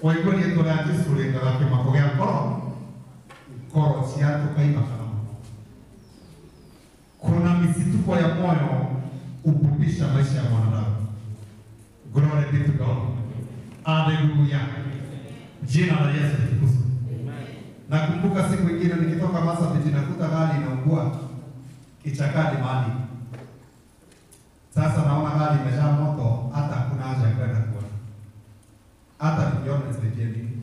Kwa hivyo rietwo rĩa Jesũ rĩendaga kĩmako gĩa ngoro ngoro ciatũkaima kana mũno. Kuna misituko ya moyo hupupisha maisha ya mwanadamu. Glory be to God. Haleluya. Jina la Yesu litukuzwe. Nakumbuka siku ingine nikitoka Marsabit nakuta gari inaungua kichakani mahali. Sasa naona gari imejaa moto, hata kuna haja ya kwenda hata nikiona nisaidie nini?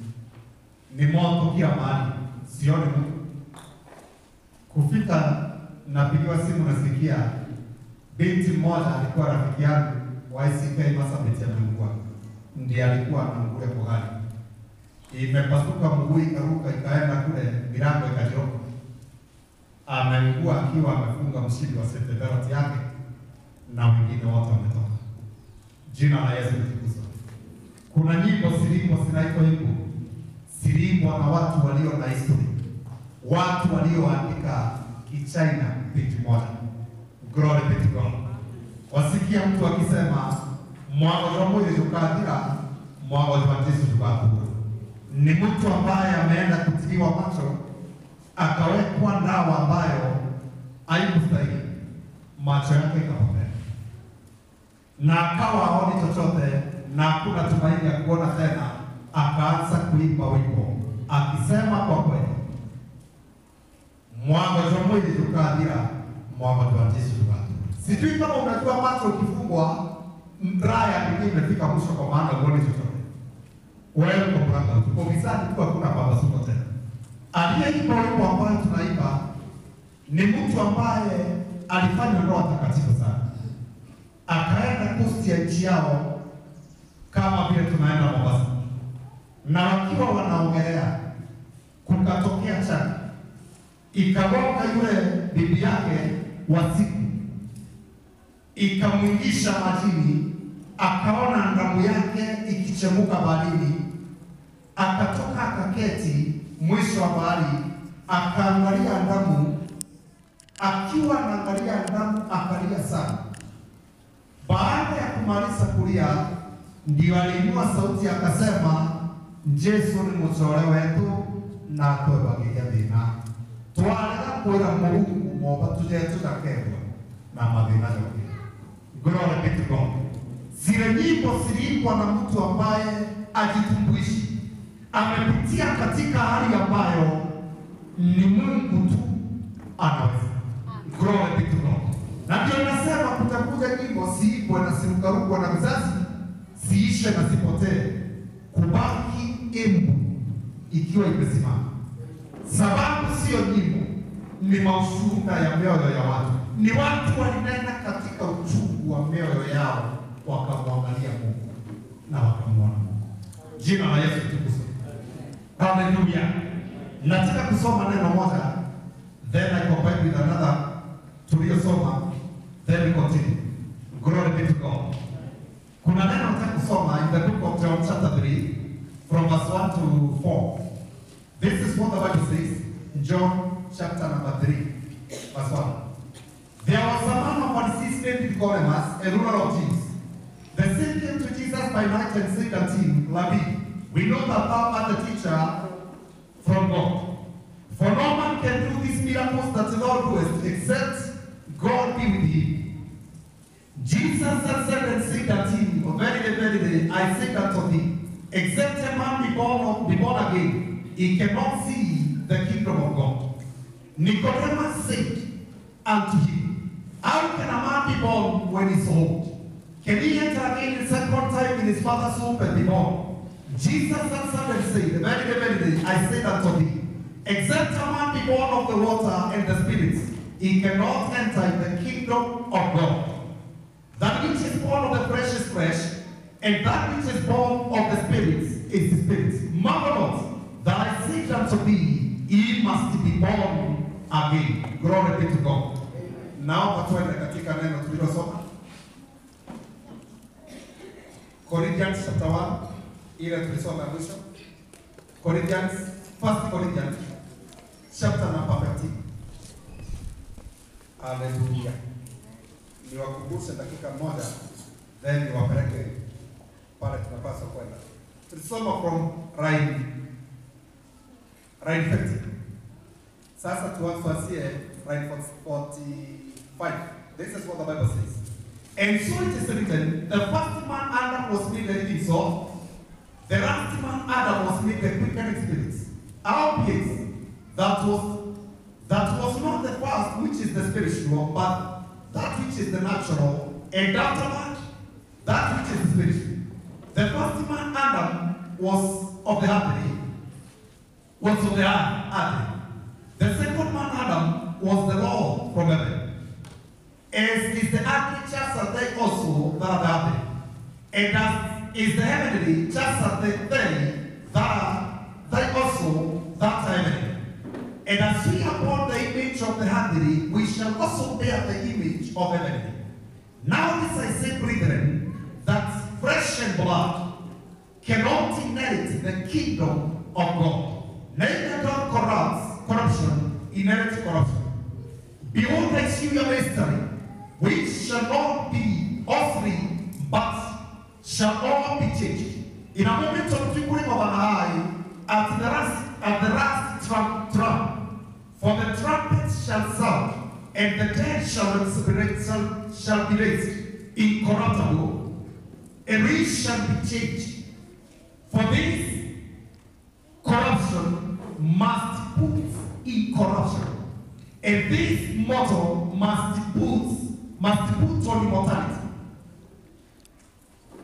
Ni moto kila mahali, sioni mtu. Kufika napigiwa simu, nasikia binti mmoja alikuwa rafiki yangu wa ICK Marsabit ameungua, ndiye alikuwa anaungulia kwa gari, imepasuka mguu, ikaruka ikaenda kule, milango ikachoka, ameungua akiwa amefunga mshipi wa safety yake na wengine wote wametoka. Jina la Yesu litukuzwe. Kuna nyimbo zilipo zinaitwa ziliimbwa na watu walio na history, watu walioandika Kichina binti moja. Glory be to God. Wasikia mtu akisema mwago wa mwili jukathira mwago wa Yesu jukathura. Ni mtu ambaye ameenda kutiliwa macho akawekwa dawa ambayo haikustahili, macho yake ikapotea na akawa aoni chochote na hakuna tumaini ya kuona tena, akaanza kuimba wimbo akisema, kwa kweli mwanga wa mwili jukathira mwanga wa Yesu jukathura. Sijui kama unajua macho ukifungwa mraya pengine imefika mwisho, kwa maana uone chochote. Wewe uko mranga, uko gizani tu, hakuna pambazuko tena. Aliyeimba wimbo ambayo tunaimba ni mtu ambaye alifanya ndoa takatifu sana akaenda kosti ya nchi yao kama vile tunaenda Mombasa, na wakiwa wanaongelea kukatokea cha ikagonga yule bibi yake wa siku, ikamwingisha majini, akaona damu yake ikichemuka baharini, akatoka akaketi mwisho wa bahari, akaangalia damu. Akiwa anaangalia damu, akalia sana. Baada ya kumaliza kulia, ndio aliinua sauti akasema, Jesu ni mucore wetu na twebagiria thina twarega kwira Mungu momba tuje tutakebwa na mathina yote. Glory be to God. Zile nyimbo ziliimbwa na mtu ambaye ajitumbuishi, amepitia katika hali ambayo ni Mungu tu anaweza. Glory be to God. Na ndio nasema kutakuja nyimbo siimbwe na zirukarukwa na vizazi, ziishe na zipotee, kubaki imbu ikiwa imesimama. Sababu siyo nyimbo, ni maushuhuda ya mioyo ya watu. Ni watu walinena katika uchungu wa mioyo yao, wakamwangalia Mungu na wakamwona Mungu. Jina la Yesu tukuzwe. Haleluya. Nataka kusoma neno moja, then I combine with another tuliyosoma, then we continue. Glory be to God. Kuna neno nataka kusoma in the book of John chapter 3 from verse 1 to 4. This is what the Bible says in John chapter number 3, verse 1. There was a man of Pharisees named Nicodemus, a ruler of Jews. The same came to Jesus by night and said unto him, Rabbi, we know that thou art a teacher from God. For no man can do these miracles that thou doest, except God be with him. Jesus answered and oh, said unto him, Verily, verily, I say unto thee, except a man be born, of, be born again, he cannot see the kingdom of God. Nicodemus said unto him, How can a man be born when he is old? Can he enter again the second time in his father's womb and be born? Jesus answered and said, Verily, verily, I say unto thee, except a man be born of the water and the Spirit, he cannot enter the kingdom of God. That which is born of the flesh is flesh, and that which is born of the Spirit is Spirit. Marvel not that I say unto thee, he must be born again. Glory be to God. Naomba tuende katika neno tulilosoma Corinthians chapter 1 ile tulisoma mwisho. Corinthians, first Corinthians chapter number 13. Haleluya. Niwakumbushe dakika moja then niwapeleke pale tunapaswa kwenda. Tulisoma from line line 50. Sasa tuanzie line 45. This is what the Bible says. And so it is written, the first man Adam was made a living soul, the last man Adam was made a quickening spirit. Albeit that was that was not the first which is the spiritual, but that which is the natural, and afterward that which is the spiritual. The first man Adam was of the earthly, was of the earthly. The second man Adam was the Lord from heaven. As is the earthly just as they also that are the heavenly. And as is the heavenly just as the they that are they also that are heavenly. And as we upon the image of the heavenly, we shall also bear the image of heavenly. Now this I say, brethren, that flesh and blood cannot inherit the kingdom of God. Neither doth corrupt corruption inherit corruption. Behold, I see your mystery, which shall not be earthly, but shall all be changed. In a moment of twinkling of an eye, at the last, at the last trump, trump, for the trumpet shall sound, and the dead shall, shall, shall be raised incorruptible, and we shall be changed. For this corruption must put in corruption, and this mortal must put must put on immortality.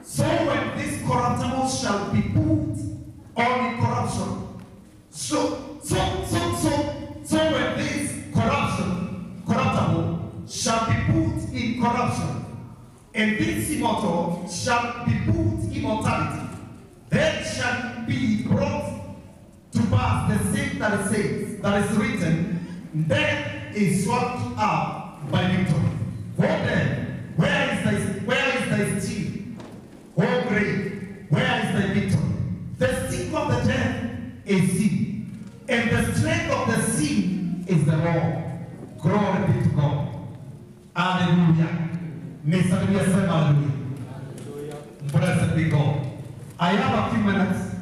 So when this corruptible shall be put on incorruption, so so so so so when this corruption corruptible shall be put in corruption, and this immortal shall be put in immortality, then shall be brought to pass the same that is said, that is written, death is swept up by victory. What then? Where is thy where is thy sting? O grave, where is thy victory? The sting of the death is sin, and the strength of the sin is the law. Glory be to God. Hallelujah. Nisalimia sema hallelujah. Blessed be God. I have a few minutes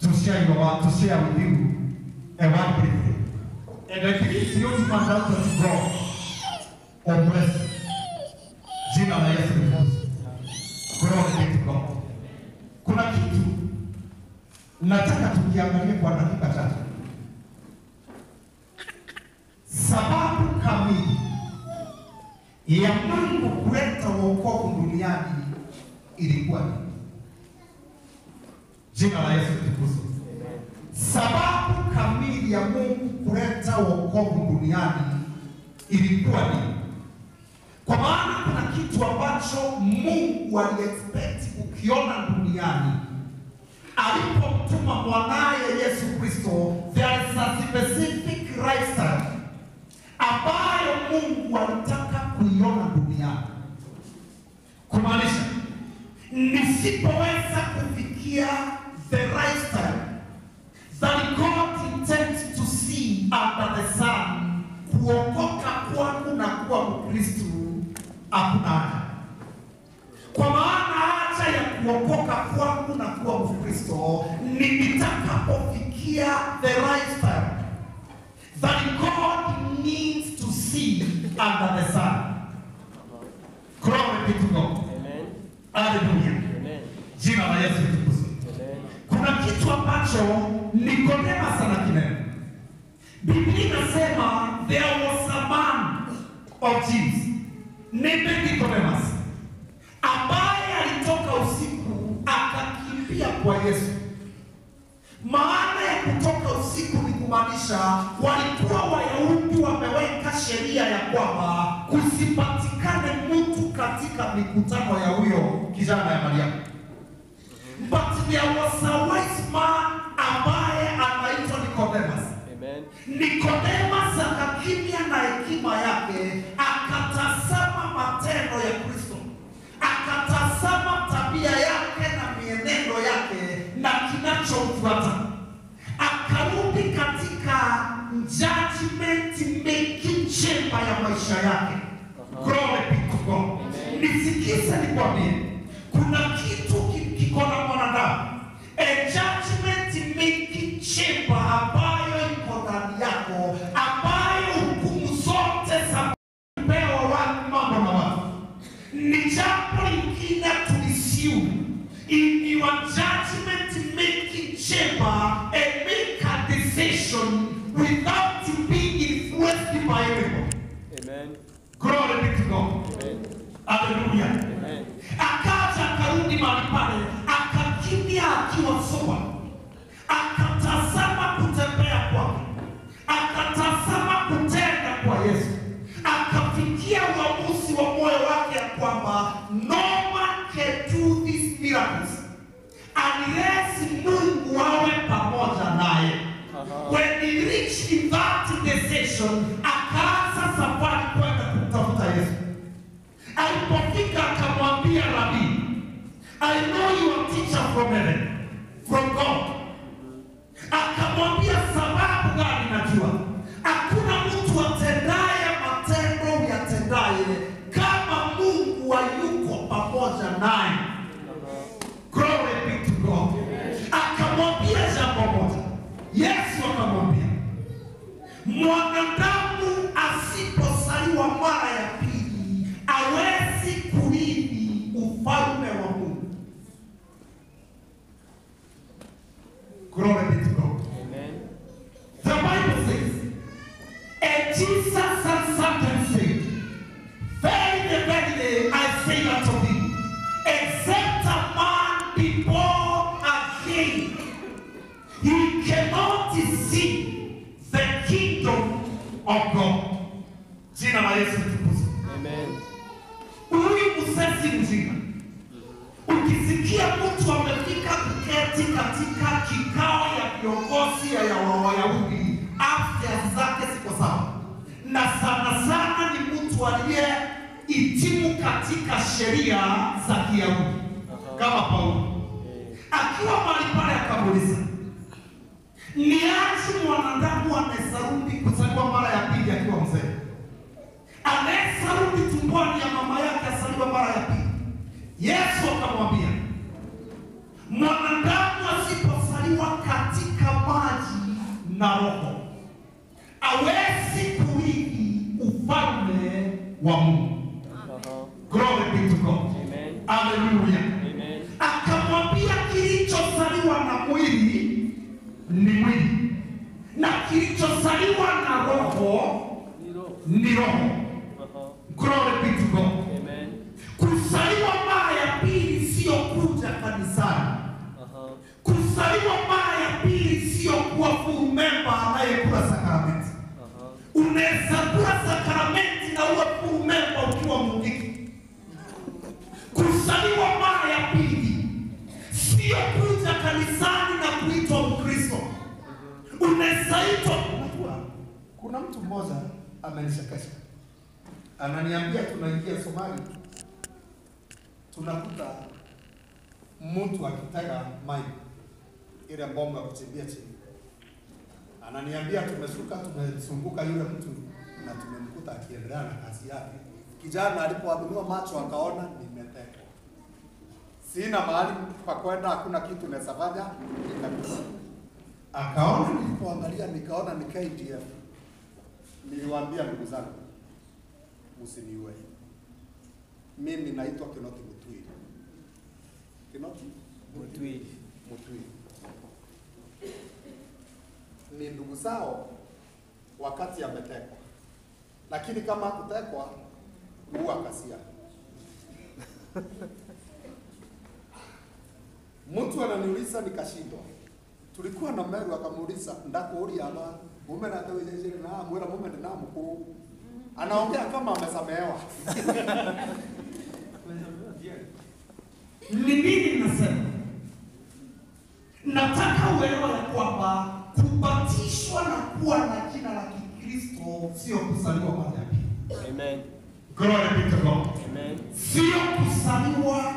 to share your word, to share with you a word briefly. And I believe the only man out to God or bless. Jina la. Glory be to God. Kuna kitu nataka tukiangalia kwa dakika tatu. Sababu kamili ya Mungu kuleta wokovu duniani ilikuwa nini? Jina la Yesu litukuzwe. Sababu kamili ya Mungu kuleta wokovu duniani ilikuwa nini? Kwa maana kuna kitu ambacho Mungu aliexpect kukiona duniani alipomtuma mwanaye Yesu Kristo. There is a specific lifestyle ambayo Mungu alitaka kuiona duniani, kumaanisha nisipoweza kufikia the lifestyle that God intends to see under the sun, kuokoka kwangu na kuwa Mkristo hakuna. Kwa maana kuokoka kwangu na kuwa Mkristo ni nitakapofikia the lifestyle that God needs to see under the sun. Glory be to God. Amen. Hallelujah. Amen. Jina la Yesu litukuzwe. Kuna kitu ambacho Nikodema sana kinene. Biblia inasema there was a man of Jesus named Nicodemus ambaye alitoka usiku akakimbia kwa Yesu. Maana ya kutoka usiku ni kumaanisha walikuwa Wayahudi wameweka sheria ya kwamba kusipatikane mtu katika mikutano ya huyo kijana ya Mariamu, but there was a wise man ambaye anaitwa Nicodemus. nikodema Nicodemus akakimia na hekima yake akatazama tabia yake na mienendo yake na kinachomfuata, akarudi katika judgment making chamber ya maisha yake. Glory be to God. Nisikize nikwambie, kuna kitu ki- kiko na mwanadamu, a judgment making chamber wa- Wayahudi, afya zake ziko sawa, na sana sana ni mtu aliyehitimu katika sheria za Kiyahudi kama Paulo akiwa mahali pale akamuuliza, ni aje mwanadamu anaweza rudi kuzaliwa mara ya pili akiwa mzee? Anaweza rudi tumboni ya mama yake asaliwa mara ya pili? Yesu akamwambia, mwanadamu asipozaliwa katika maji na roho awezi kurithi ufalme wa Mungu. Aha. Glory be to God. Amen. Hallelujah Amen. akamwambia kilichozaliwa na mwili ni mwili na kilichozaliwa na roho ni roho. Glory be to God. Kula sakramenti na uwe full ukiwa mungiki. Kuzaliwa mara ya pili sio kuja kanisani na kuitwa Mkristo. Unaweza itwa. Kuna mtu mmoja amenishakasha, ananiambia tunaingia Somali, tunakuta mtu akitega maji ile bomba kuchimbia chini, ananiambia tumesuka, tumezunguka yule mtu na tumemkuta akiendelea na kazi yake. Kijana alipoaminiwa macho akaona nimetekwa, sina mahali pa kwenda, hakuna kitu naweza fanya. Akaona, nilipoangalia nikaona ni KDF. Niliwaambia ndugu zangu, msiniue, mimi naitwa Kinoti Mutwi, Kinoti Mutwi. Mutwili ni ndugu zao wakati ametekwa, lakini kama hakutekwa huwa kasia. Mtu ananiuliza nikashindwa. Tulikuwa na Meru akamuuliza ndakuuria aba mume na tawe jeje na mwera mume na mkuu. Anaongea kama amesamehewa. Ni nini nasema? Nataka uelewe kwamba kuwa na jina la Kikristo sio kuzaliwa mara ya pili. Amen. Glory be to God. Amen. Sio kuzaliwa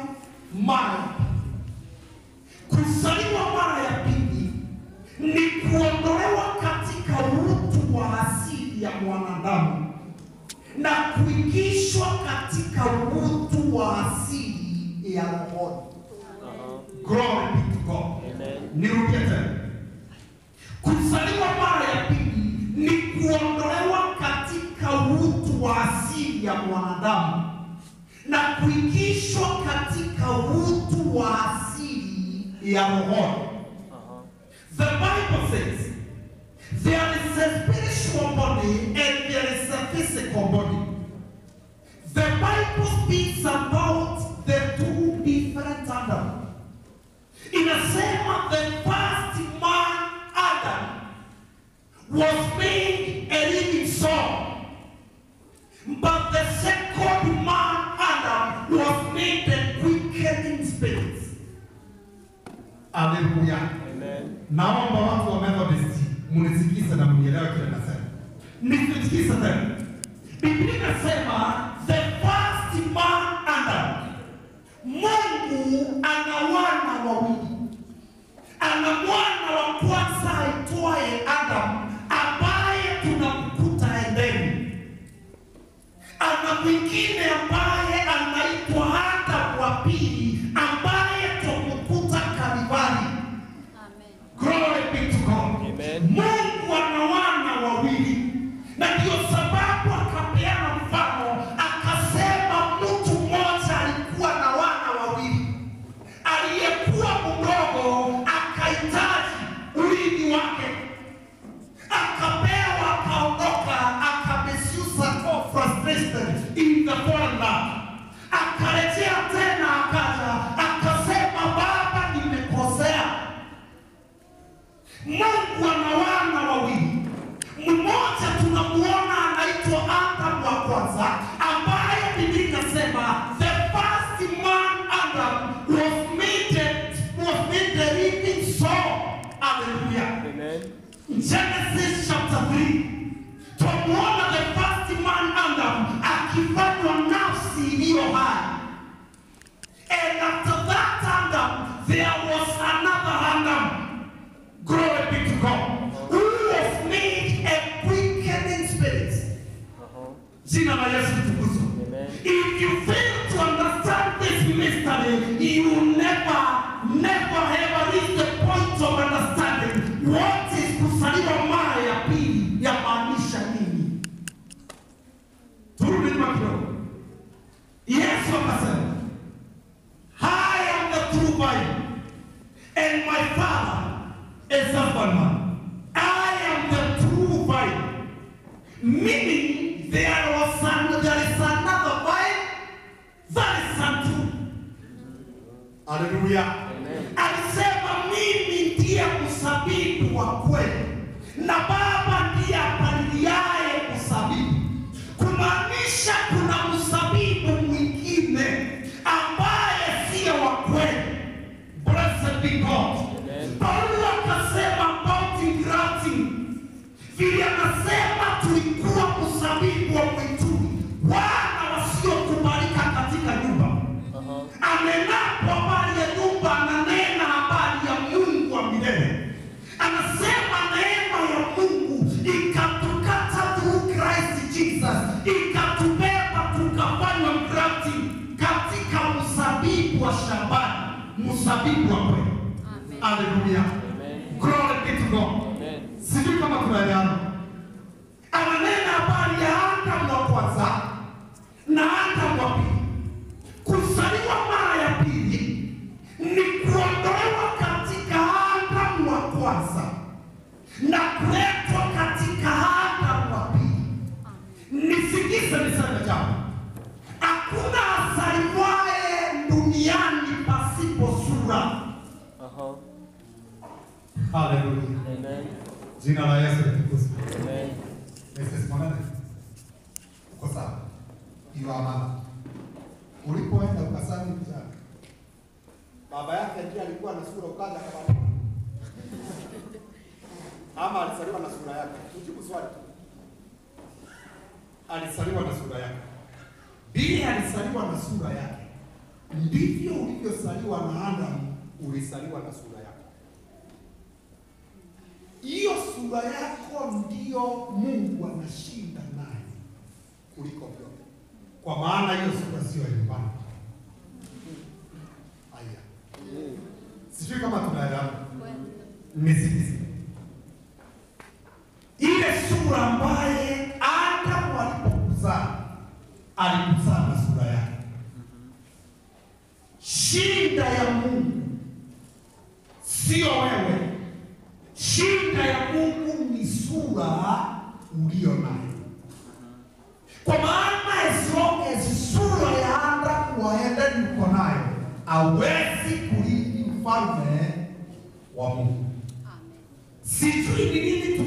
mara ya pili. Kuzaliwa mara ya pili ni kuondolewa katika utu wa asili ya mwanadamu na kuingishwa katika utu wa asili ya. Uh-huh. Glory be to God. Amen. Nirudie tena. Kuzaliwa mara ya pili ni kuondolewa katika utu wa asili ya mwanadamu na kuingishwa katika utu wa asili ya rohoni. The Bible says there is a spiritual body and there is a physical body. The Bible speaks about the two different Adam. Inasema the first man Adam was made a living soul. But the second man Adam was made a quickening spirit. Hallelujah. Amen. Naomba watu wa Methodist munisikize na mnielewe kile nasema. Nisikize tena. Biblia inasema the first man Adam. Mungu ana wana wawili. Ana mwana wa kwanza aitwaye Adam kwa maana hiyo sura sio ya nyumbani. Haya, sijui kama tunaelewana.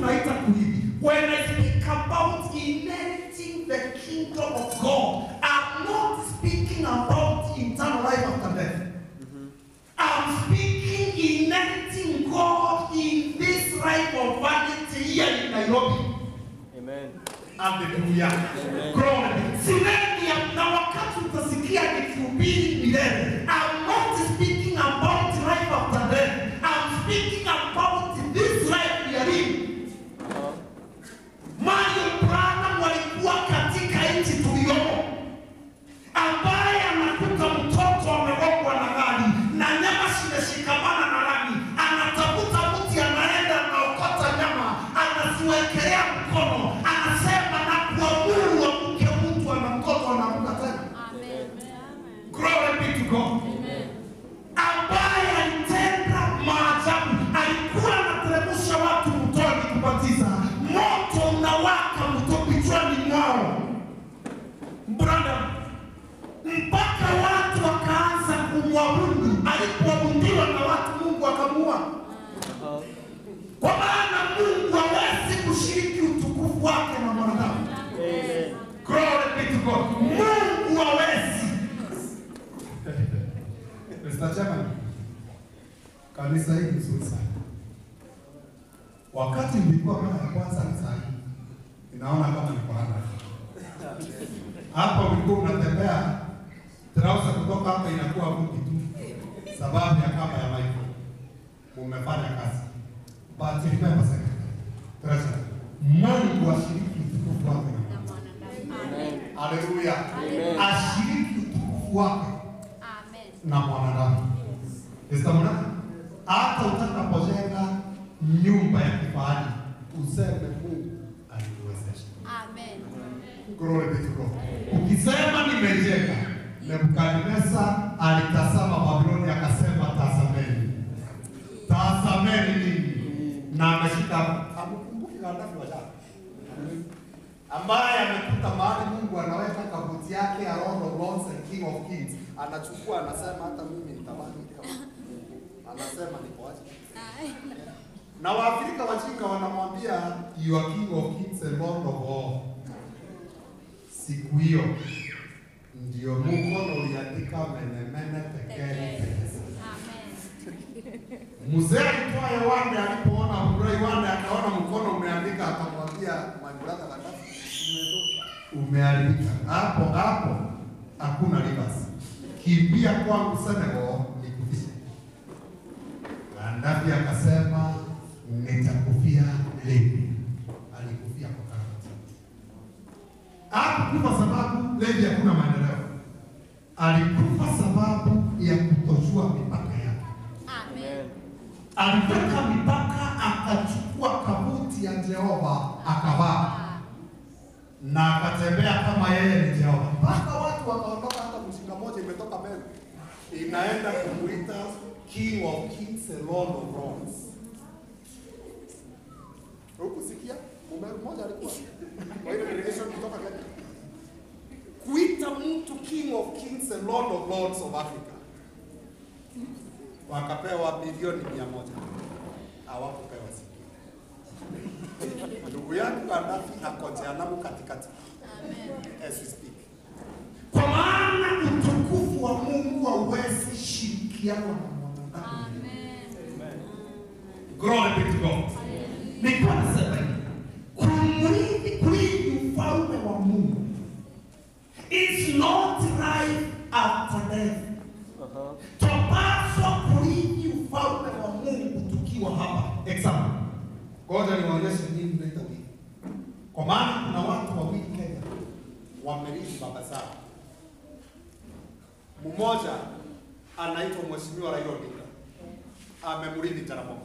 Tunaita. When I speak about inheriting the kingdom of God, I'm not speaking about eternal life after death. I'm speaking inheriting God in this life of vanity here in Nairobi. Amen. Haleluya. Hapa ulikuwa unatembea trauza kutoka hapa inakuwa vuki tu, sababu ya kama ya Michael. umefanya kazi. But remember secretary Treasure. Mungu ashiriki utukufu wake na Amen. Haleluya. Ashiriki utukufu wake na mwanadamu. Mwana, hata utakapojenga nyumba ya kifahari useme Mungu aliniwezesha. Glory be to God. Ukisema nimejenga, Nebukadneza alitazama Babiloni akasema tazameni. Tazameni nini? Na ameshika amkumbuki Gaddafi wa jana. Ambaye amekuta mahali Mungu anaweka kabuti yake ya Lord of Lords and King of Kings. Anachukua anasema hata mimi nitabaki kama. Anasema niko aje? Na Waafrika wajinga wanamwambia you are king of kings and lord of all. Siku hiyo ndio mkono uliandika menemene tekele. Mzee alitoa Yawande alipoona Bura Wande akaona mkono umeandika akamwambia Gaddafi umetoka. Umeharibika. Hapo hapo hakuna rivers. Kimbia kwangu Senegal nikufishe. Gaddafi akasema nitakufia Libya. Hakukufa sababu leo hakuna maendeleo. Alikufa sababu ya kutojua mipaka yake. Amen. Alifika mipaka, akachukua kabuti ya Jehova akavaa na akatembea kama yeye ni Jehova, mpaka watu wakaondoka. Hata mshinga moja imetoka mbele inaenda kumuita King of Kings and Lord of Lords. Hukusikia Mumeru mmoja alikuwa kwa ile delegation kutoka Kenya King of Kings and Lord of Lords of Africa wakapewa bilioni mia moja hawakupewa zingine. Ndugu yangu Gaddafi ako namu katikati as we speak. Kwa maana utukufu wa Mungu hauwezi shirikiana na mwanadamu. Glory be to God. Nilikuwa nasema hivi, kumrithi kurithi ufalme wa Mungu is not life after death. Uh-huh. Twapaswa kurithi ufalme wa Mungu tukiwa hapa. Example. Ngoja niwaonyeshe nini mnaita wivu. Kwa maana kuna watu wawili Kenya Wamerithi baba zao. Mmoja anaitwa Mheshimiwa Raila Odinga, amemrithi Jaramogi.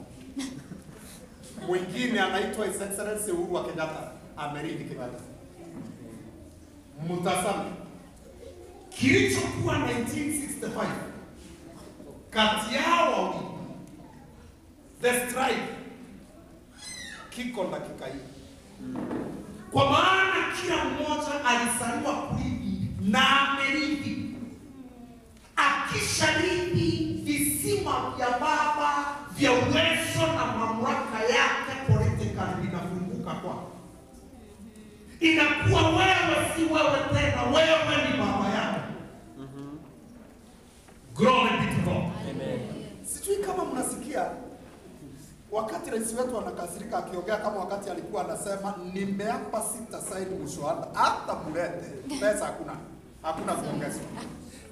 Mwingine anaitwa His Excellency Uhuru wa Kenyatta, amerithi Kenyatta. Mtazame kilichokuwa 1965 kati yao the strike kiko dakika hii. kwa maana kila mmoja alizaliwa kurithi na amerithi. Akisharithi visima vya baba vya uwezo na mamlaka yake politically vinafunguka kwako, inakuwa wewe si wewe tena, wewe ni baba yako. Glory be to God. Amen. Sijui kama mnasikia wakati rais wetu anakasirika akiongea, kama wakati alikuwa anasema nimeapa sita saini mswada hata mlete pesa, hakuna hakuna kuongezwa.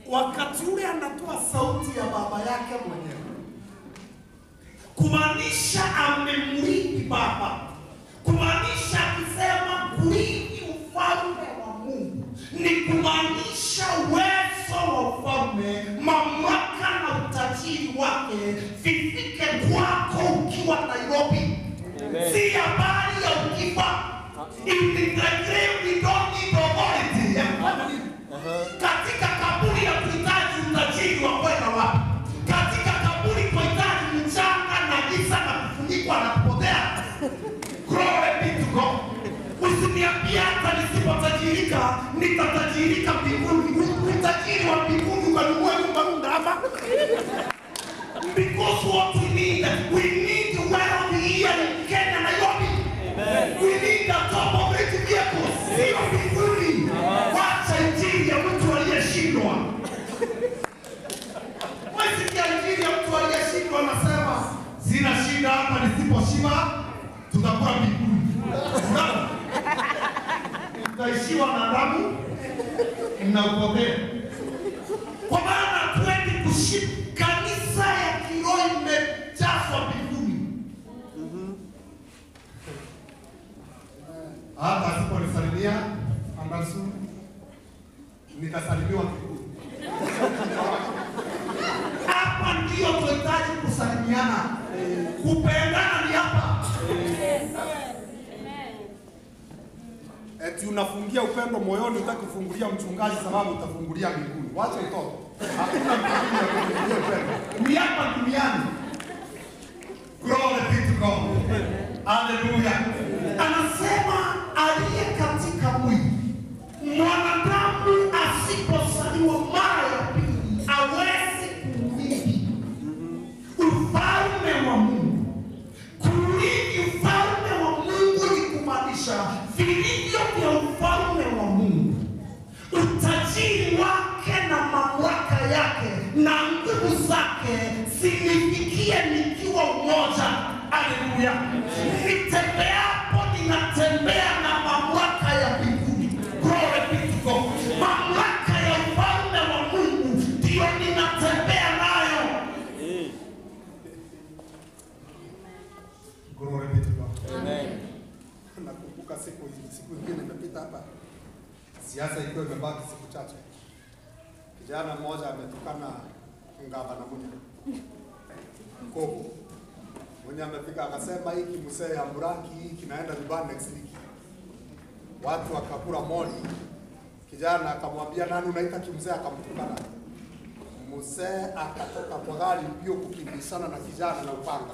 Wakati ule anatoa sauti ya baba yake mwenyewe, kumaanisha amemrithi baba, kumaanisha akisema kurithi ufalme wa Mungu ni kumaanisha uwezo wa ufalme, mamlaka na utajiri wake vifike kwako ukiwa Nairobi, si habari ya ukifa. In the grave we don't need authority. Ya kufanya nini? Uh-huh. katika kaburi ya kuhitaji utajiri wa kwenda wapi? Katika kaburi kuhitaji mchanga na giza na kufunikwa na kupotea. Glory be to God. Usiniambia hata nisipotajirika nitatajirika mbinguni. Utajiri wa mbinguni ukanunue nyumba Undama. Because what we need, we need wealth here in Kenya, Nairobi. We need the top of rich vehicles. Sio mbinguni. Wacha injili ya mtu aliyeshindwa. Injili ya mtu aliyeshindwa anasema sina shida hapa nisiposhiba tutakuwa mbinguni. Mtaishiwa na damu na upotea. Kwa maana hatuendi kushiba. Kanisa ya kiroho imejazwa mbinguni. Hata asiponisalimia ambasu nitasalimiwa mbinguni. Hapa ndio tunahitaji kusalimiana. Kupendana ni hapa. Eti unafungia upendo moyoni, utaki kufungulia mchungaji sababu utafungulia mbinguni. Wacha utoke. Hakuna mbinguni ya kufungulia upendo. Ni hapa duniani. Glory be to God. Hallelujah. Anasema aliye katika mwili mwanadamu asipozaliwa mara ya pili hawezi kuurithi ufalme wa Mungu. Kuurithi ufalme wa Mungu ni kumaanisha vilivyo vya ufalme wa Mungu, utajiri wake na mamlaka yake na nguvu zake zinifikie nikiwa mmoja. Haleluya! Siasa ikiwa imebaki siku chache, kijana mmoja ametukana ngavana Munya Kogo mwenye amefika akasema hiki msee mburaki hii kinaenda nyumbani next week. Watu wakakula moni, kijana akamwambia nani unaita kimzee, akamtukana. Mzee, akatoka kwa gari mbio kukimbizana na kijana na upanga.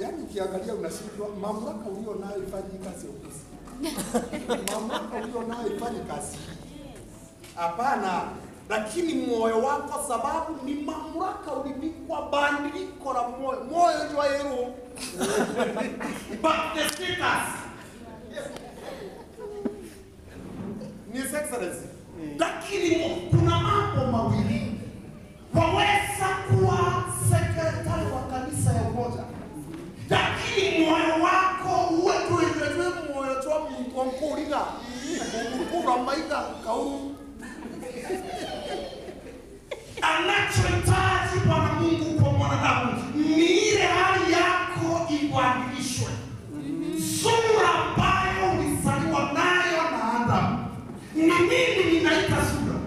Yani ukiangalia unashindwa, mamlaka ulio nayo ifanye kazi ofisi, mamlaka ulio nayo ifanye kazi. Hapana, lakini moyo wako, sababu ni mamlaka ulivikwa bandiko la moyo. Moyo jwa the status ni excellency. Lakini kuna mambo mawili. Waweza kuwa sekretari wa kanisa ya umoja lakini moyo wako uwe kauru anachohitaji bwana mungu kwa mwanadamu ni ile hali yako ibadilishwe. Sura ambayo ulizaliwa nayo na adamu. Ni mimi ninaita sura.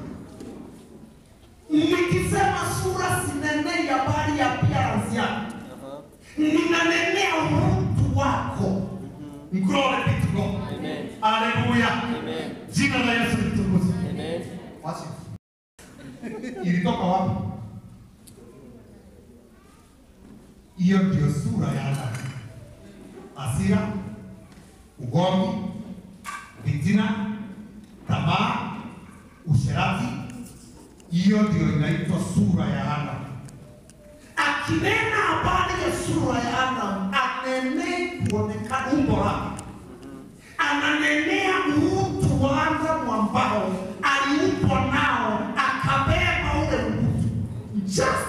Nikisema sura sinenei habari ya appearance yako. Ninanenea utu wako glory be to God Amen. jina la yesu litukuzwe Amen. Wacha. Ilitoka wapi? Hiyo ndio sura ya Adamu: hasira, ugomvi, fitina, tamaa, usherati. Hiyo ndio inaitwa sura ya Adamu. Akinena habari ya sura ya Adamu, anenei kuonekana umbo lake ananenea utu wanza mwambao aliupo nao, akabeba ule utu. Just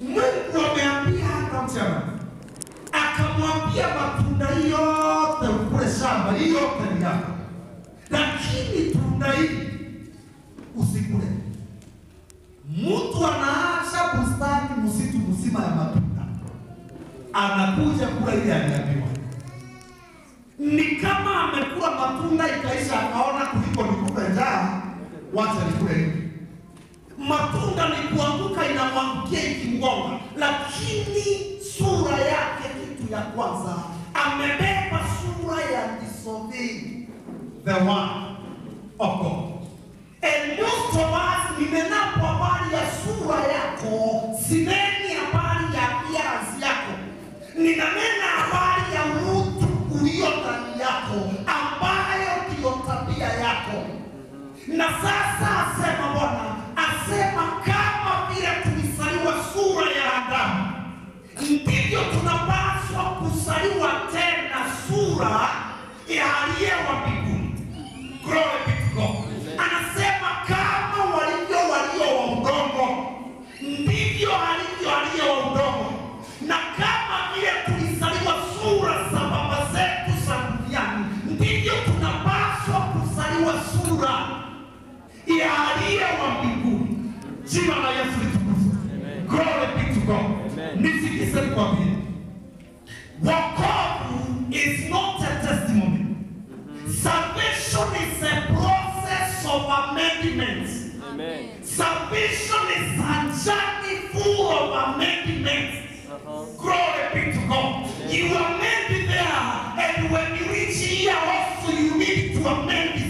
Mungu ameambia hata mchana, akamwambia matunda yote ukule shamba, hii yote ni yako, lakini tunda hili usikule. Mtu anaacha bustani msitu mzima ya matunda, anakuja kula ile aliambiwa ni kama amekula matunda ikaisha, akaona kuliko nikupe njaa, wacha nikule. Matunda ni kuanguka, inamwangukia ikimgonga, lakini sura yake, kitu ya kwanza, amebeba sura ya disobeying the word of God. And most of us, nimenapo habari ya sura yako, sineni habari ya appearance yako, ninanena habari ya mtu ulio ndani yako, ambayo ndiyo tabia yako. Na sasa asema Bwana, asema kama vile tulizaliwa sura ya Adamu, ndivyo tunapaswa kuzaliwa tena sura ya aliye wa mbinguni. Glory be to God. Anasema kama walivyo walio wa udongo, ya aliye wa mbinguni. Jina la Yesu litukuzwe. Glory be to God. Amen. Nisikize nikwambie, wokovu is not a testimony. Salvation is a process of amendment. Amen. Salvation is a journey full of amendments. Uh-huh. Glory be to God. You amend there, and when you reach here, also you need to amend.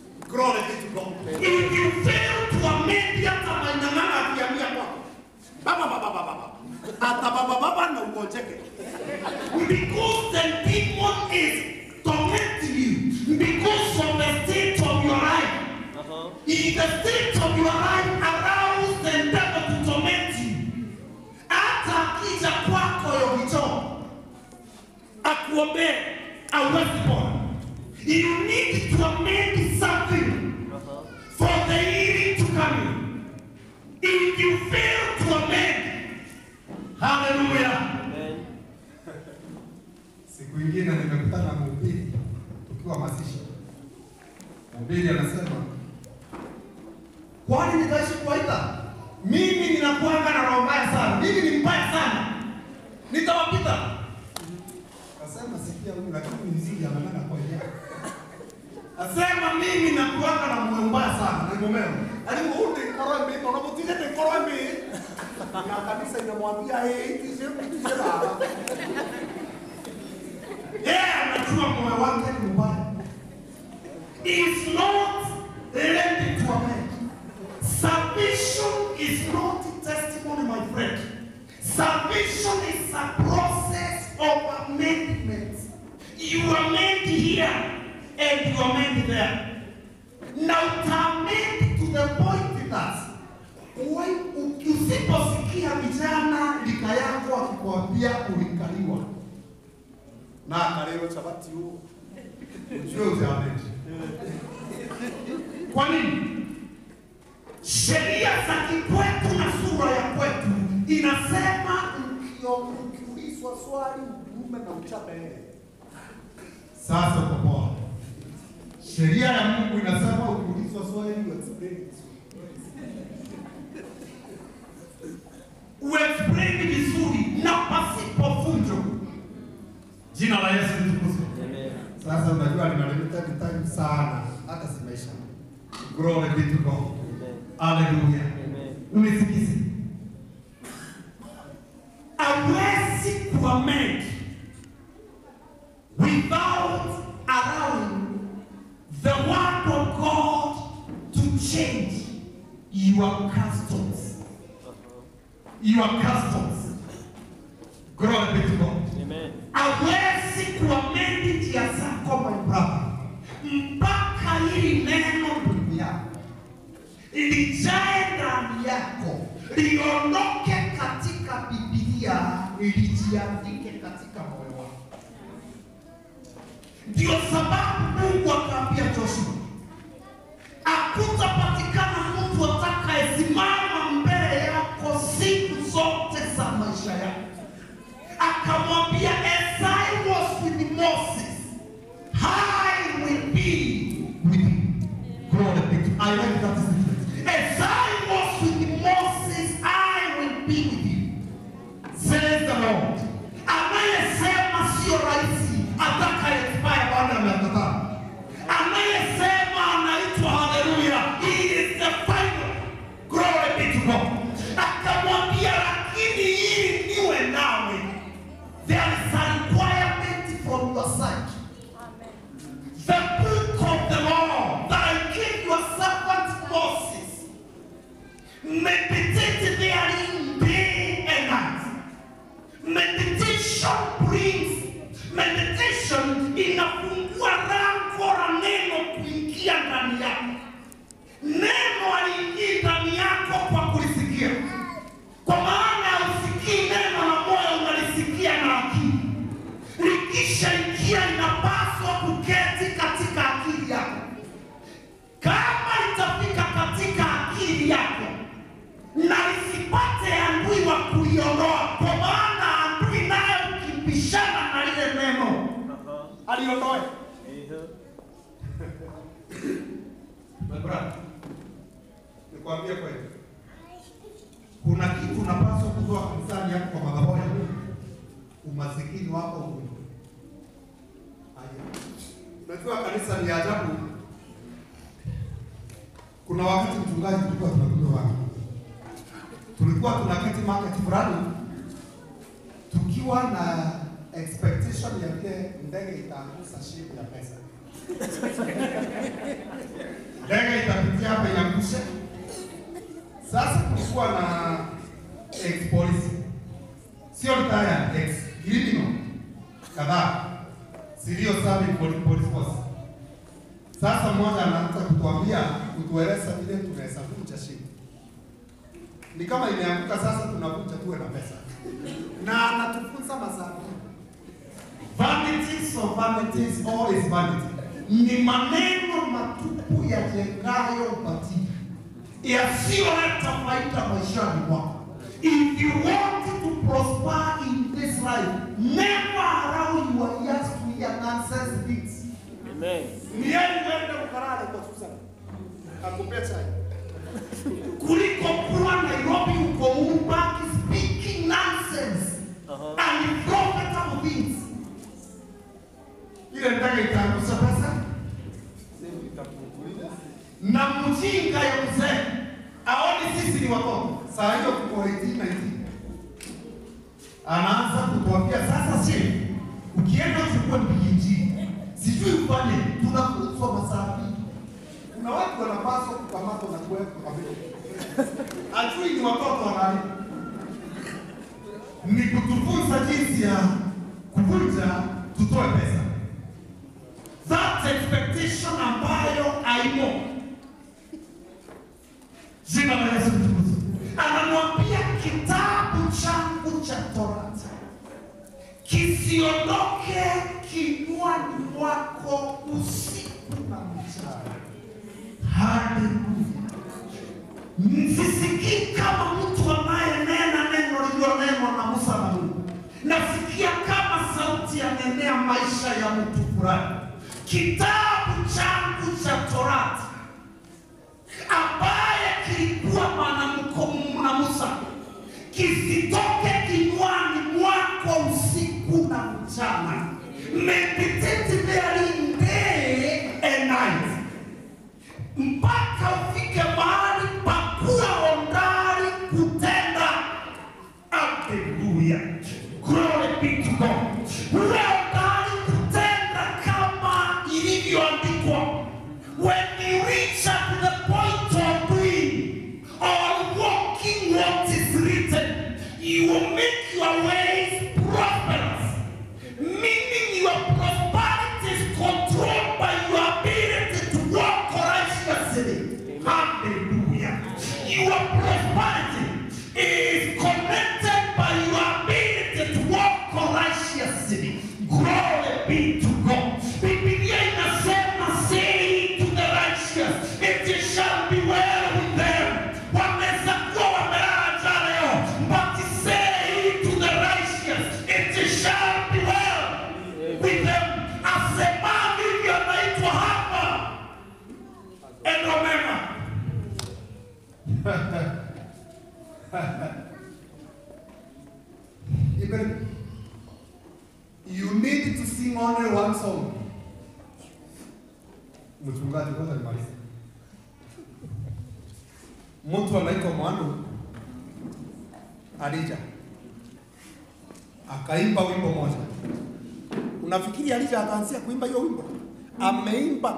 glory be to God If you fail to amend hata mainang'ana akiambia kwako baba baba baba hata baba baba na ugonjeke because the demon is tormenting you because of the state of your life. Uh-huh. In the state of your life allows the devil to torment you. Hata akija kwako yo yokicho akuombee Awezi pona. You need to amend something for the healing to come in. If you fail to amend, hallelujah. Amen. siku ingine nimekutana na mhubiri tukiwa masishi mhubiri anasema Kwani nitaishi kuwaita? Mimi ninakuanga na roho mbaya sana. Mimi ni mbaya sana. Nitawapita. Kasema sikia huyu lakini ni mzuri amenana kwa yeye Asema mimi nakuanga na moyo mbaya sana. Na ngomeo. alimu hundi korome ona mutije te korome na kanisa inamwambia hey, tije tije baba. Yeye anajua moyo wake ni mbaya. Is not ready to amend. Salvation is not testimony, my friend. Salvation is a process of amendment. You amend here and you mind there. Now to to the point that usiposikia vijana lika yako akikwambia ulikaliwa Na akaleo chabati huo ujue usiamend. Kwa nini? Sheria za kikwetu na sura ya kwetu inasema Ukio ukiulizwa swali udume na uchape sasa kwa poa. Sheria ya Mungu inasema ukiulizwa swali uexplain. Uexplain vizuri na pasipo fujo. Jina la Yesu litukuzwe. Sasa unajua nina limited time sana, hata si maisha. Glory be to God. Hallelujah. Amen. Unisikize. Hawezi kuamend without allowing the word of God to change your customs. Your customs. Glory be to God. Amen. hawezi kuamendi njia zako my brother, mpaka hili neno ndugu yako lijae ndani yako, liondoke katika Biblia, lijiandike katika moyo wako. Ndio sababu Mungu akaambia Joshua, hakutapatikana mtu atakayesimama mbele yako siku zote za maisha yako. Akamwambia as I was with Moses, I will be with you. God, I like that sio retired, ex criminal kadhaa silio serving poli- police force. Sasa mmoja anaanza kutuambia kutueleza vile tunaweza vunja shipu, ni kama imeanguka sasa, tunavunja tuwe na pesa, na anatufunza mazao Vanities of vanities, all is vanity. Ni maneno matupu yajengayo batili yasiyoleta faida maishani mwako. If you want to prosper in this life, never allow your ears to hear nonsense beats. Amen. Ni heri uende kwa Susan. Akupea chai. kuliko kuwa Nairobi uko ubaki speaking nonsense Uh-huh. and profitable things. Ile ndege itaangusha pesa na mjinga ya mzee aoni sisi ni wako. Saa hiyo tuko 18 19 anaanza kutuambia sasa, si ukienda chukua mbiji, sijui ufanye, tunakufa masaa mingi. Kuna watu wanapaswa kukamatwa na kuwekwa kwa vile ajui ni watoto wanani, ni kutufunza jinsi ya kuvunja tutoe pesa that expectation ambayo aimo Jina la Yesu litukuzwe. Anamwambia kitabu changu cha Torati kisiondoke kinywani mwako usiku na mchana. Haleluya! Msisikii kama mtu anayenena neno lililonenwa na Musa na Mungu. Nasikia kama sauti yanenea maisha ya mtu fulani. Kitabu changu cha Torati ambaye kilikuwa mwanamko na Musa kisitoke kinywani mwako usiku na mchana.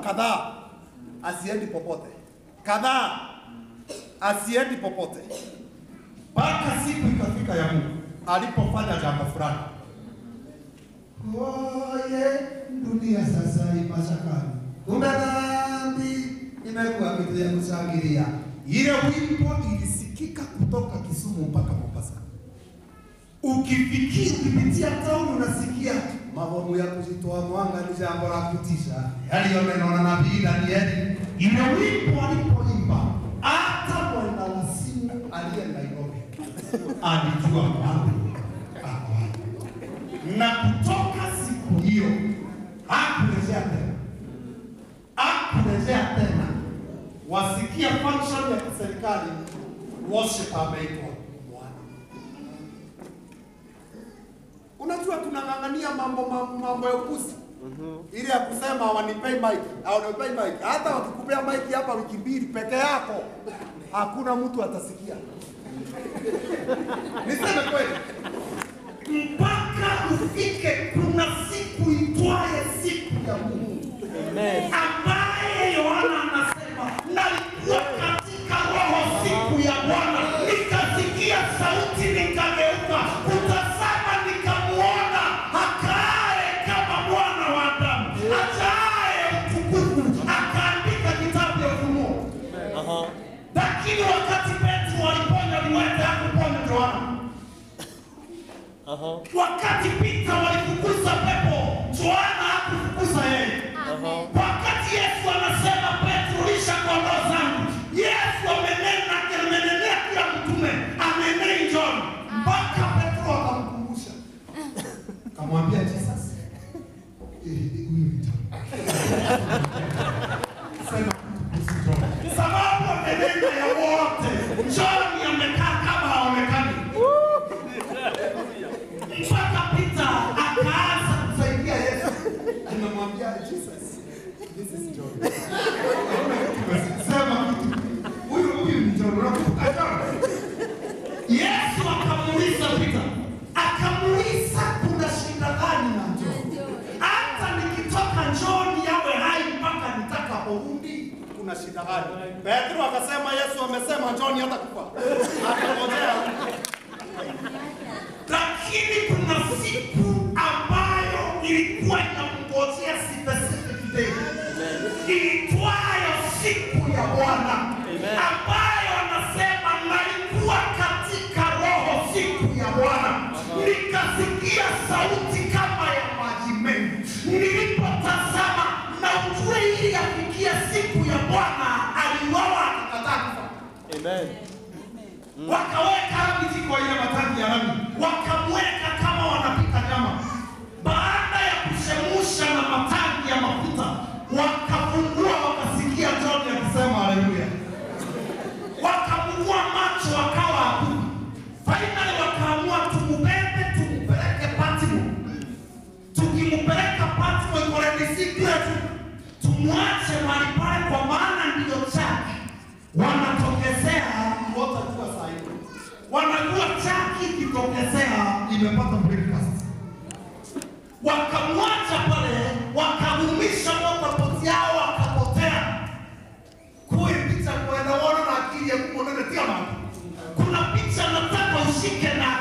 Kadhaa, asiendi popote, kadhaa, asiendi popote mpaka siku ikafika ya Mungu alipofanya jambo fulani. Oye, dunia sasa imashakani, kumbe dhambi imekuwa kitu ya kushangilia. Ile wimbo ilisikika kutoka Kisumu mpaka Mombasa. Ukifikiri kupitia tauni unasikia mabomu ya kuzitoa mwanga ni jambo la kutisha yaliyonenwa na nabii Danieli. Ile wimbo alipoimba, hata mwenda wasimu aliye Nairobi alijua mambo na kutoka siku hiyo hakurejea tena, hakurejea tena. wasikia function ya kiserikali worship ameitwa mambo ya ukusi ili ya kusema wanipei mic au wanipei mic. Hata wakikupea mic hapa wiki mbili peke yako, hakuna mtu atasikia. Niseme kweli, mpaka ufike, kuna siku itwaye siku ya Mungu. Ambaye Yohana anasema nalikuwa katika roho siku ya Bwana, Wakati Pita walifukuza pepo, Yohana hakufukuza yeye. Wakati Yesu anasema Petro, lisha kondoo zangu, Yesu amenena amenenea kila mtume, amenei John, mpaka Petro akamkumbusha, kamwambia Jesus, kuna shida gani? Petro akasema Yesu amesema John hatakufa. Akangojea. lakini kuna siku wakaweka miti kwa ile matangi ya rami, wakamweka kama wanapita nyama. Baada ya kuchemusha na matangi ya mafuta, wakafungua, wakasikia John akisema haleluya, wakafungua macho, wakawa hakuna. Finally wakaamua tumubebe, tumupeleke Patmo. Tukimpeleka Patmo iko ready tumwache mahali pale, kwa maana ndiyo wanatokezea Watajua kwa sahihi, wanajua chaki kitokezea imepata breakfast. Wakamwacha pale, wakamumisha moto yao, wakapotea. Kui picha kuelewana na akili ya kumonenetia mambo. Kuna picha nataka ushike na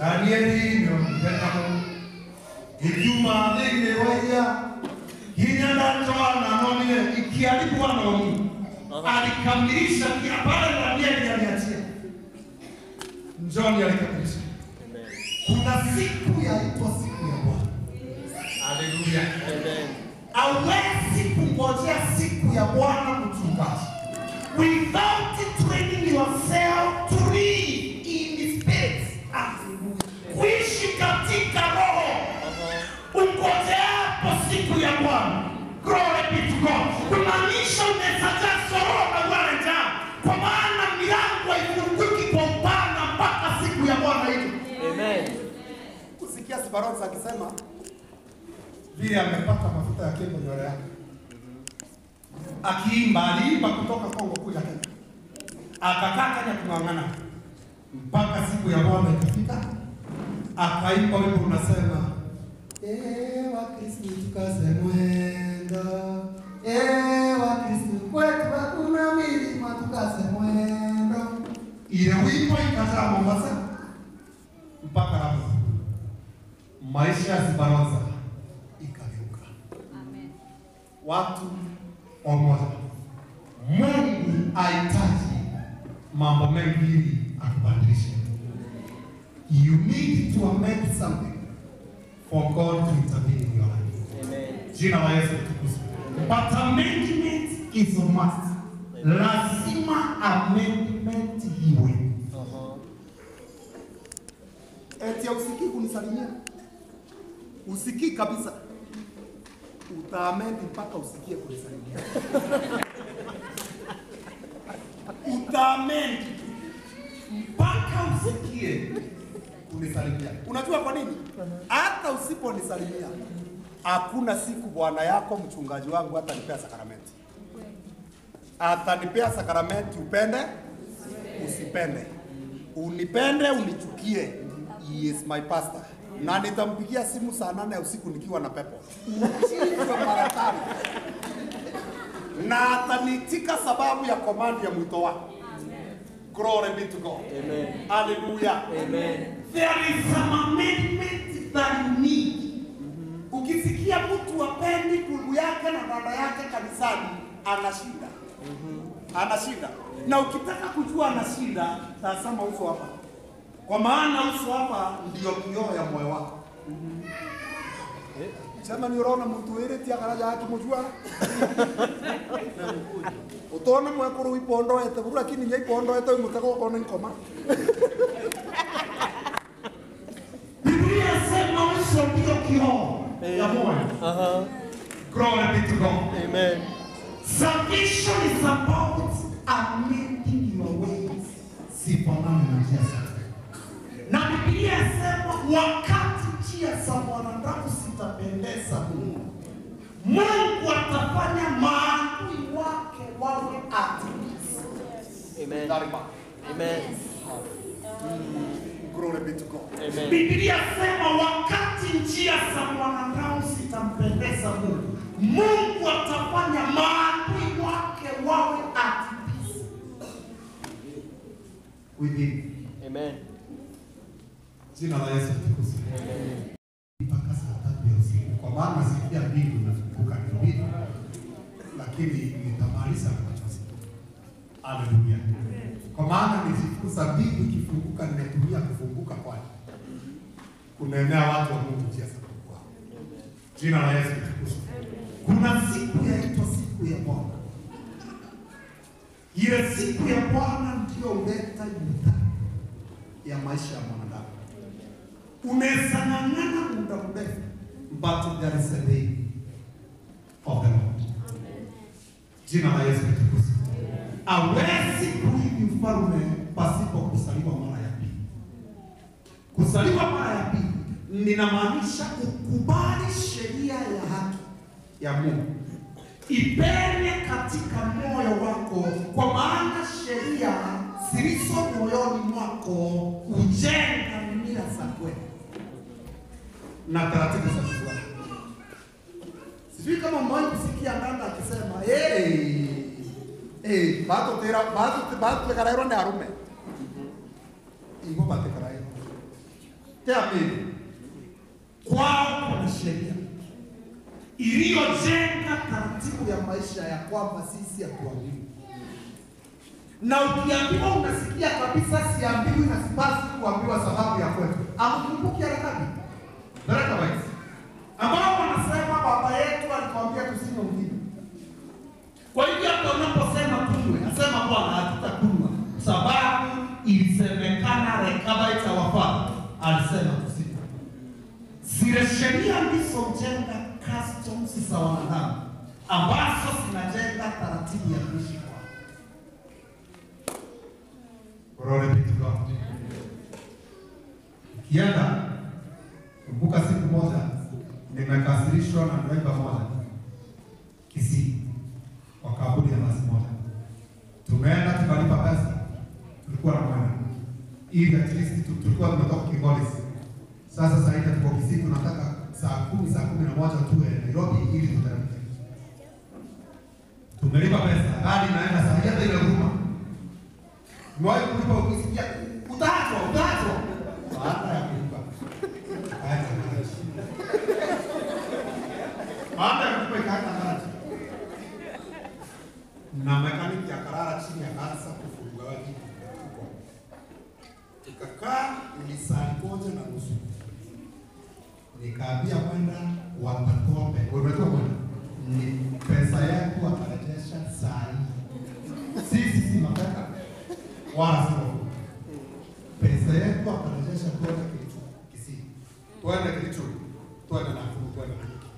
Danieli nyompenda ikiuma thĩinĩ wa iria hinya ndatoana nonire ikiaribwa noni alikamilisha kila pale Danieli aliachia. njoni alikamilisha. Kuna siku yaitwa siku ya Bwana. Haleluya. awezi kungojea siku ya Bwana kuchungaji Without training yourself Sibarox akisema vile amepata mafuta ya kebo nywele yake. Akiimba, aliimba kutoka Kongo kuja Kenya. akakaa Kenya kung'ang'ana. Mpaka siku ya Bwana ikafika, akaimba wimbo unasema Eh, Wakristo tukaze mwendo. Kwetu hakuna milima tukaze mwendo. ile wimbo ikazaa Mombasa mpaka hapo, Maisha ya ikageuka. Watu wamoja, Mungu ahitaji mambo mengi ili akubadilishe. You need to amend something for God to intervene in your life. Amen. Jina la Yesu litukuzwe. But amendment is a must. Lazima amendment iwe. Eti ya usikii kunisalimia. Usikii kabisa. Utaamendi mpaka usikie kunisalimia. Utaamendi mpaka usikie Kunisalimia. Unajua kwa nini? Hata usiponisalimia hakuna siku bwana yako mchungaji wangu hatanipea sakramenti. Atanipea sakramenti upende usipende. Unipende unichukie. He is my pastor. Na nitampigia simu saa nane ya usiku nikiwa na pepo. Mara tano. Na atanitika sababu ya komandi ya mwito wa. Glory be to God. Amen. Hallelujah. Amen. there is some amendment that you need. Ukisikia mtu apendi ndugu yake na dada yake kanisani, ana shida, ana shida. Na ukitaka kujua ana shida, tazama uso hapa, kwa maana uso hapa ndio kioo ya moyo wako. Sema ni urona tia karaja yake mjua. utona mwekuru ipondoete buru lakini nya ipondoete mutego kona nkoma Biblia sema uso ndio kioo. Uh-huh. Glory be to God. Amen. Salvation is about amending your ways. Sifanani na njia zake. Na Biblia inasema wakati njia za mwanadamu zitapendeza Mungu, Mungu atafanya maadui wake wawe at Amen. Amen. Darima. Amen. Glory be to God. Amen. Biblia sema wakati njia za mwanadamu zitampendeza Mungu, Mungu atafanya maadui wake wawe at peace with him. Amen. Jina la Yesu litukuzwe. Mpaka saa tatu ya usiku, kwa maana sikia mbingu inafunguka mbili, lakini nitamaliza kwa. Haleluya. Kwa maana ni siku sabini ikifunguka, nimetumia kufunguka kwani kunaenea watu wa Mungu njia za Mungu wao. Jina la Yesu litukuzwe. Kuna siku yaitwa siku ya Bwana. Ile siku ya Bwana ndio huleta nyuta ya maisha ya mwanadamu. Unaweza ng'ang'ana muda mrefu, but there is a day of the Lord. Jina la Yesu litukuzwe. Hawezi ufalme pasipo kusaliwa mara ya pili. Kusaliwa mara ya pili ninamaanisha kukubali sheria ya haki ya Mungu ipene katika moyo wako, kwa maana sheria zilizo moyoni mwako hujenga mila za kweli na taratibu za. Sijui kama mmoja kusikia Nganga akisema hey, hey, bado tera bado bado tekarairo ni arume ingo batekarairo teamini kwao kuna sheria iliyojenga taratibu ya maisha ya kwamba sisi hatuambiwi, na ukiambiwa unasikia kabisa siambiwi na sipasi kuambiwa sababu ya kwetu. Amkumbuki Rekabi Rekabites ambao wanasema baba yetu alikwambia tusinywe mvinyo. Kwa hivyo hata unaposema tunywe, nasema Bwana hatutakunywa sababu ilisemekana Rekaba itawafaa alisema tusinywe. Zile sheria ndizo hujenga customs za wanadamu ambazo zinajenga taratibu ya kuishi kwao. Glory be to God. Ukienda kumbuka, siku moja nimekasirishwa na driver moja Kisii kwa kaburi ya basi moja. Tumeenda tukalipa pesa, tulikuwa na mwenda ili at least tu- tulikuwa tunatoka Kingolis. Sasa sasa hivi tuko Kisii, tunataka saa kumi saa kumi na moja tuwe Nairobi ili tuteremke. Tumelipa pesa, gari naenda saa hata ile huruma. Umewahi kulipa ukisikia utaachwa, utaachwa. Baada ya kulipa. Maji. Baada ya kulipa maji. Na mekaniki akarara chini akaanza kufungua waji. Tukakaa ni saa moja na nusu. Nikaambia kwenda wakakope. pe- unajua kwenda ni pesa yako watarejesha saa hii. Sisi si wala si wafu. Pesa yako watarejesha kisi, Kilicho kitu, twende na kuru, Nakuru, na Nanyuki,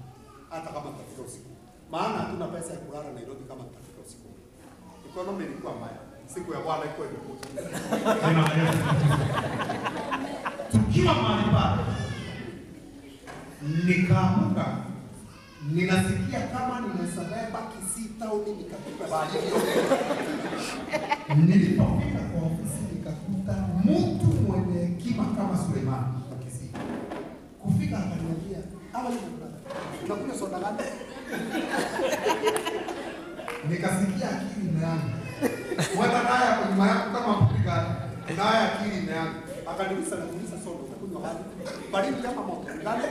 hata kama tutafika usiku, maana hatuna pesa ya kulala Nairobi kama tutafika usiku. Economy ilikuwa mbaya, siku ya Bwana iko imekuja. Tukiwa mahali nikaamuka, ninasikia kama nimesabeba beba Kisii town nikatupa bahari. Nilipofika kwa ofisi nikakuta mtu mwenye hekima kama Suleiman wa Kufika akaniambia, "How ni you brother? Unakunywa soda gani?" Nikasikia akili imeanza. Wenda naye kwa nyuma yako kama mpiga naye akili imeanza. Akaniuliza na kuuliza soda unakunywa gani? Baridi kama moto. Gani?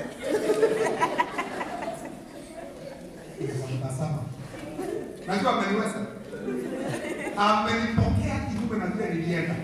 Nikasema, Najua ameniweza. Amenipokea kinyume na vile nilienda.